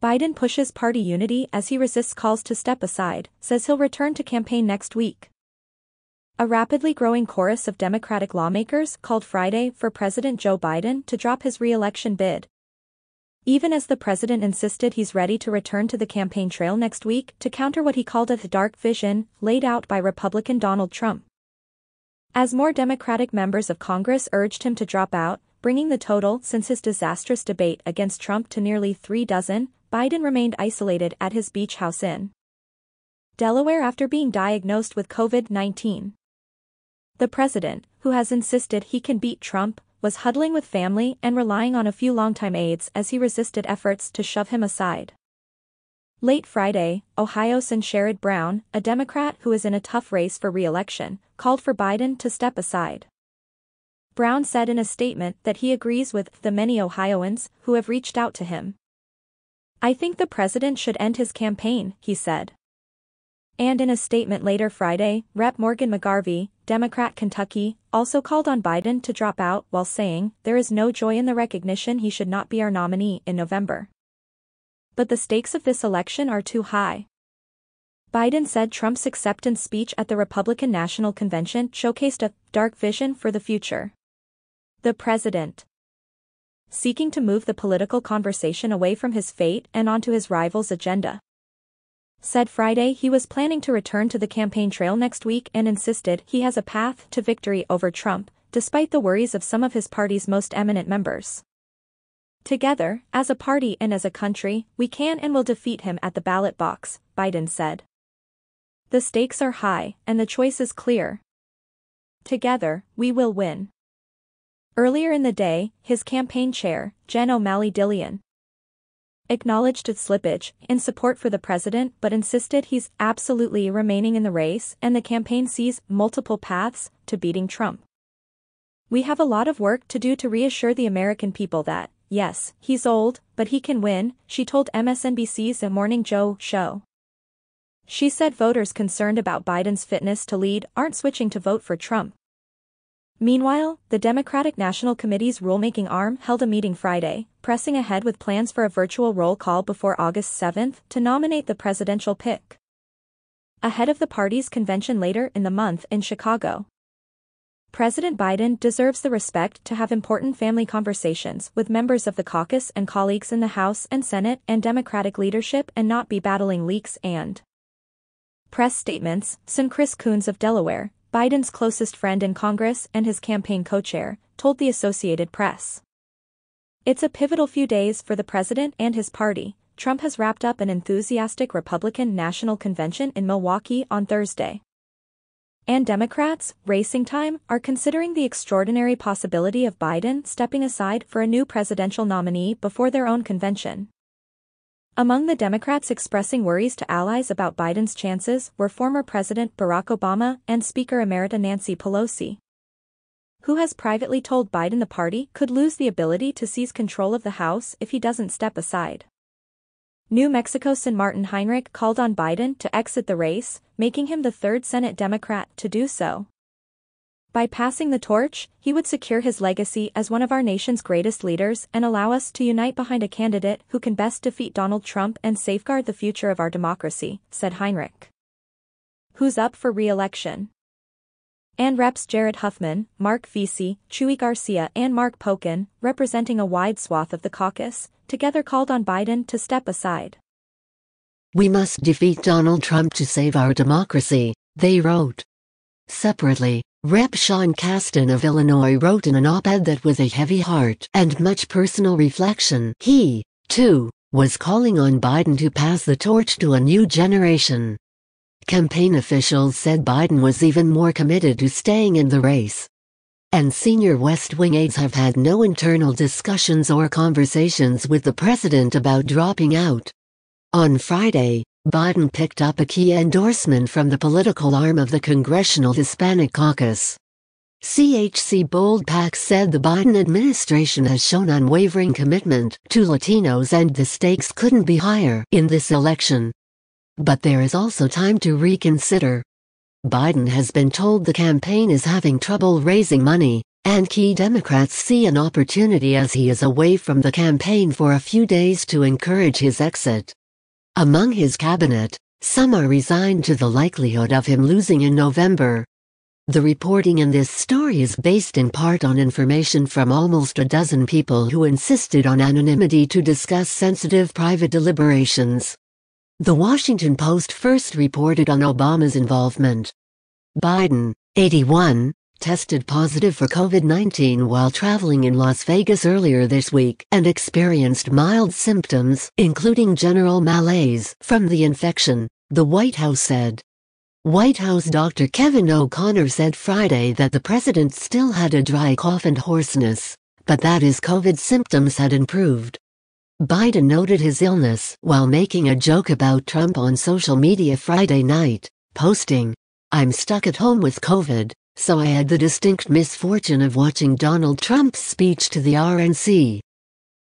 Biden pushes party unity as he resists calls to step aside, says he'll return to campaign next week. A rapidly growing chorus of Democratic lawmakers called Friday for President Joe Biden to drop his re-election bid. Even as the president insisted he's ready to return to the campaign trail next week to counter what he called a dark vision laid out by Republican Donald Trump. As more Democratic members of Congress urged him to drop out, bringing the total since his disastrous debate against Trump to nearly three dozen, Biden remained isolated at his beach house in Delaware after being diagnosed with COVID-19. The president, who has insisted he can beat Trump, was huddling with family and relying on a few longtime aides as he resisted efforts to shove him aside. Late Friday, Ohio's Sherrod Brown, a Democrat who is in a tough race for re-election, called for Biden to step aside. Brown said in a statement that he agrees with the many Ohioans who have reached out to him. I think the president should end his campaign, he said. And in a statement later Friday, Rep. Morgan McGarvey, Democrat Kentucky, also called on Biden to drop out while saying, there is no joy in the recognition he should not be our nominee in November. But the stakes of this election are too high. Biden said Trump's acceptance speech at the Republican National Convention showcased a dark vision for the future. The president, seeking to move the political conversation away from his fate and onto his rival's agenda said Friday he was planning to return to the campaign trail next week and insisted he has a path to victory over Trump, despite the worries of some of his party's most eminent members. Together, as a party and as a country, we can and will defeat him at the ballot box, Biden said. The stakes are high, and the choice is clear. Together, we will win. Earlier in the day, his campaign chair, Jen O'Malley Dillon, acknowledged its slippage in support for the president but insisted he's absolutely remaining in the race and the campaign sees multiple paths to beating Trump. We have a lot of work to do to reassure the American people that, yes, he's old, but he can win, she told MSNBC's The Morning Joe show. She said voters concerned about Biden's fitness to lead aren't switching to vote for Trump. Meanwhile, the Democratic National Committee's rulemaking arm held a meeting Friday, pressing ahead with plans for a virtual roll call before August 7 to nominate the presidential pick. Ahead of the party's convention later in the month in Chicago. President Biden deserves the respect to have important family conversations with members of the caucus and colleagues in the House and Senate and Democratic leadership and not be battling leaks and press statements, Sen. Chris Coons of Delaware, Biden's closest friend in Congress and his campaign co-chair, told the Associated Press. It's a pivotal few days for the president and his party. Trump has wrapped up an enthusiastic Republican National Convention in Milwaukee on Thursday. And Democrats, racing time, are considering the extraordinary possibility of Biden stepping aside for a new presidential nominee before their own convention. Among the Democrats expressing worries to allies about Biden's chances were former President Barack Obama and Speaker Emerita Nancy Pelosi. Who has privately told Biden the party could lose the ability to seize control of the House if he doesn't step aside. New Mexico Mexico's Martin Heinrich called on Biden to exit the race, making him the third Senate Democrat to do so. By passing the torch, he would secure his legacy as one of our nation's greatest leaders and allow us to unite behind a candidate who can best defeat Donald Trump and safeguard the future of our democracy, said Heinrich. Who's up for re-election? And Reps Jared Huffman, Marc Veasey, Chuy Garcia and Mark Pocan, representing a wide swath of the caucus, together called on Biden to step aside. We must defeat Donald Trump to save our democracy, they wrote. Separately, Rep. Sean Casten of Illinois wrote in an op-ed that with a heavy heart and much personal reflection, he, too, was calling on Biden to pass the torch to a new generation. Campaign officials said Biden was even more committed to staying in the race. And senior West Wing aides have had no internal discussions or conversations with the president about dropping out. On Friday, Biden picked up a key endorsement from the political arm of the Congressional Hispanic Caucus. CHC Bold PAC said the Biden administration has shown unwavering commitment to Latinos and the stakes couldn't be higher in this election. But there is also time to reconsider. Biden has been told the campaign is having trouble raising money, and key Democrats see an opportunity as he is away from the campaign for a few days to encourage his exit. Among his cabinet, some are resigned to the likelihood of him losing in November. The reporting in this story is based in part on information from almost a dozen people who insisted on anonymity to discuss sensitive private deliberations. The Washington Post first reported on Obama's involvement. Biden, 81, tested positive for COVID-19 while traveling in Las Vegas earlier this week and experienced mild symptoms, including general malaise, from the infection, the White House said. White House Dr. Kevin O'Connor said Friday that the president still had a dry cough and hoarseness, but that his COVID symptoms had improved. Biden noted his illness while making a joke about Trump on social media Friday night, posting, I'm stuck at home with COVID, so I had the distinct misfortune of watching Donald Trump's speech to the RNC.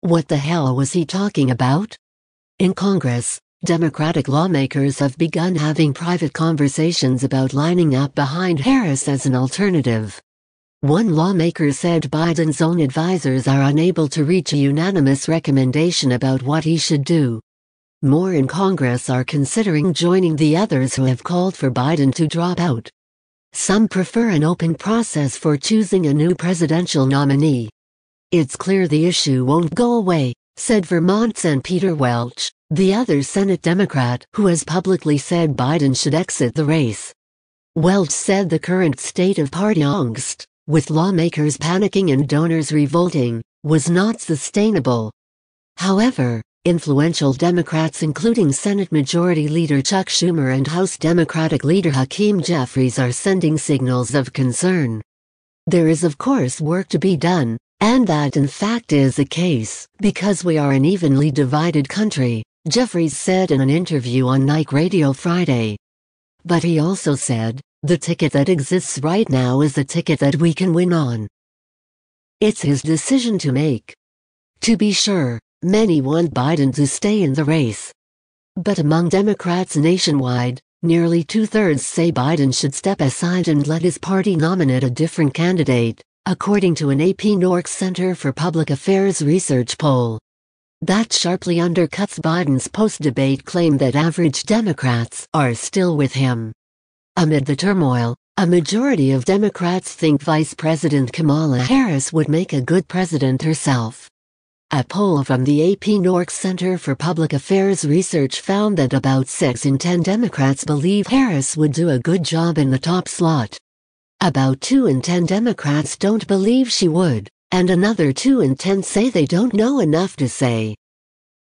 What the hell was he talking about? In Congress, Democratic lawmakers have begun having private conversations about lining up behind Harris as an alternative. One lawmaker said Biden's own advisers are unable to reach a unanimous recommendation about what he should do. More in Congress are considering joining the others who have called for Biden to drop out. Some prefer an open process for choosing a new presidential nominee. It's clear the issue won't go away, said Vermont's Ann Peter Welch, the other Senate Democrat who has publicly said Biden should exit the race. Welch said the current state of party angst, with lawmakers panicking and donors revolting, was not sustainable. However, influential Democrats including Senate Majority Leader Chuck Schumer and House Democratic Leader Hakeem Jeffries are sending signals of concern. There is of course work to be done, and that in fact is the case, because we are an evenly divided country, Jeffries said in an interview on Nike Radio Friday. But he also said, the ticket that exists right now is the ticket that we can win on. It's his decision to make. To be sure, many want Biden to stay in the race. But among Democrats nationwide, nearly two-thirds say Biden should step aside and let his party nominate a different candidate, according to an AP NORC Center for Public Affairs research poll. That sharply undercuts Biden's post-debate claim that average Democrats are still with him. Amid the turmoil, a majority of Democrats think Vice President Kamala Harris would make a good president herself. A poll from the AP NORC Center for Public Affairs Research found that about 6 in 10 Democrats believe Harris would do a good job in the top slot. About 2 in 10 Democrats don't believe she would and another 2 in 10 say they don't know enough to say.